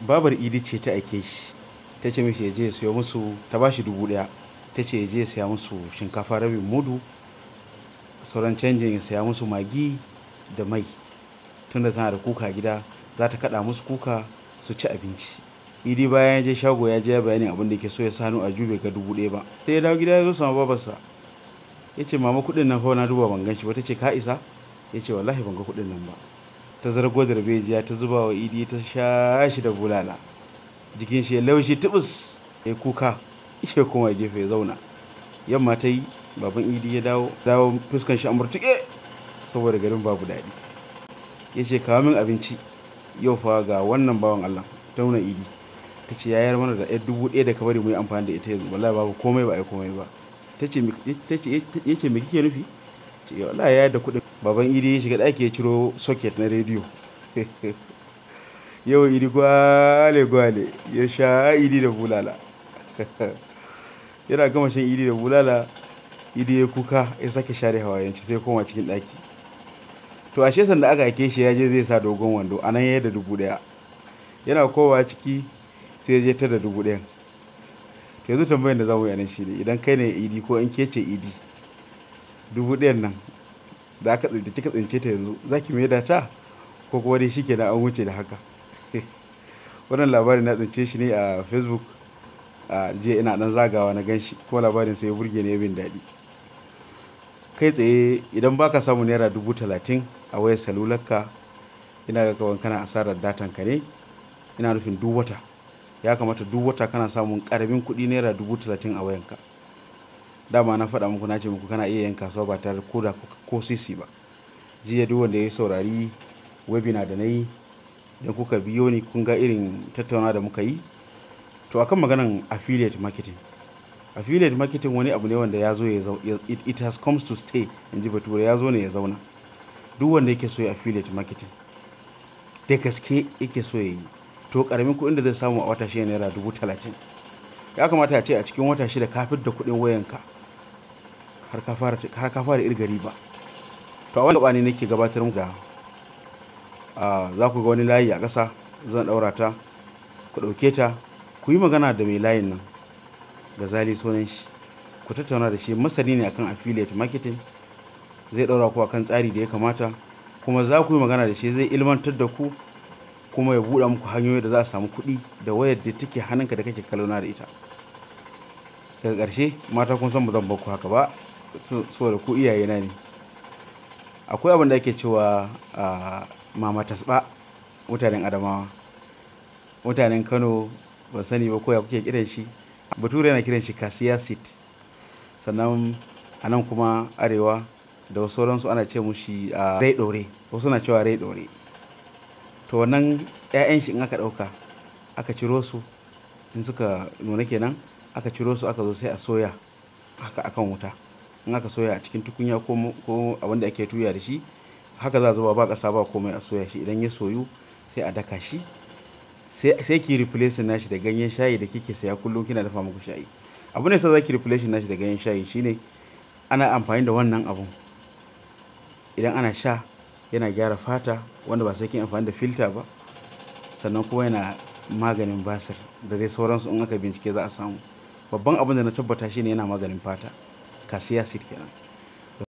babar idi ce ta aike shi ta ce mishi je siyo musu ta ba shi dubu ɗaya. Ta ce je ya siya musu shinkafa rabin mudu sauran canjin ya siya musu magi da mai. Tunda tana da kuka gida za ta kaɗa musu kuka su ci abinci. Idi bayan ya je shago ya je ya bayani abin da ke so ya sanu a jube ga dubu ɗaya ba. Sai ya dawo gida ya zo sama babarsa. Ya ce mama kuɗin nan fa na duba ban gan shi ba. Ta ce ka isa? Ya ce wallahi ban ga kuɗin nan ba. Ta zargo da rabejiya ta zuba wa idi ta sha shi da bulala. Jikin shi ya laushi tubus ya kuka. Ya koma gefe ya zauna. Yamma ta yi baban idi ya dawo dawo fuskan shi a murtuke saboda garin babu daɗi. Ya ce kawo min abinci. Yau fa ga wannan bawan allah ta nuna idi. Ta ce yayar mana da yar dubu ɗaya da ka bari mu yi amfani da ita yanzu. Wallahi babu komai ba a yi komai ba. Ta ce ya ce me kike nufi? Ce ya da kuɗin. Baban idi ya shiga ɗaki ya ciro socket na rediyo. Yau idi gwale gwale ya sha idi da bulala. Yana gama shan idi da bulala idi ya kuka ya sake share hawayenci sai koma cikin ɗaki. To ashe sanda aka aike shi ya je zai sa dogon wando a nan ya da dubu ɗaya. Yana kowa ciki sai ya je ta da dubu ɗayan. To yanzu tambayin da za mu yi a nan shi ne idan kai ne idi ko in ke ce idi dubu ɗayan nan da aka tsince kika tsince ta yanzu za ki maida ta? Ko kuma dai shike na an wuce da haka? Wannan labarin na tsince shi ne a facebook a jiya ina dan zagawa na gan shi kuma labarin sai ya burge ne bin daɗi. Kai tsaye idan baka samu naira dubu talatin a wayar salularka ina ga kawan kana asarar datan ka ne. Ina nufin duk wata. Ya kamata duk wata kana samun ƙaramin kuɗi naira dubu talatin a wayanka dama na faɗa muku na ce muku kana iya yin kasuwa ba tare ko da ko sisi ba. Jiya duk wanda ya saurari webinar da na yi idan kuka biyo ni kun ga irin tattauna da muka yi. To akan maganan affiliate marketing. Affiliate marketing wani abu ne wanda ya zo ya it has comes to stay in ji bature ya zo ne ya zauna. Duk wanda yake so ya affiliate marketing da gaske yake so ya yi. To ƙaramin kuɗin da zai samu a wata shi naira dubu talatin. Ya kamata a ce a cikin wata shida ka da kuɗin wayanka. Har ka fara irgari ba to a wani gaba ne nake gabatar mu da za ku ga wani layi a ƙasa zan ɗaura ta ku ɗauke ta ku yi magana da mai layin nan gazali sunan shi ku tattauna da shi masani ne akan affiliate marketing zai ɗaura ku akan tsari da ya kamata kuma za ku yi magana da shi zai ilmantar da ku kuma ya buɗe muku hanyoyi da za a samu kuɗi da wayar da take hannunka da kake kalona da ita. Daga ƙarshe mata kun san ba zan ku haka ba. Saboda ku iyaye na ne. Akwai abin da ake cewa mama tasba mutanen adamawa. Mutanen kano ban sani ba ko ya kuke kiran shi. Bature yana kiran shi kasiya sit sannan a nan kuma arewa da wasu sauransu ana ce mushi a rai ɗore. Wasu na cewa rai ɗore. To wannan 'ya'yan shi in aka ɗauka aka ciro su in suka nuna kenan aka ciro su aka zo sai a soya haka akan wuta. In aka soya a cikin tukunya ko abin da ake tuya da shi haka za zuba ba ƙasa ba komai a soya shi. Idan ya soyu sai a daka shi sai ki replace nashi da ganyen shayi da kike saya kullum kina dafa muku shayi. Abu ne sai za ki replace nashi da ganyen shayi shine ana amfani da wannan abun. Idan ana sha yana gyara fata wanda ba sai kin amfani da filta ba sannan kuma yana maganin basir da dai sauransu in aka bincike za a samu. Babban abin da na tabbata shine yana maganin fata. Kasiya sit kenan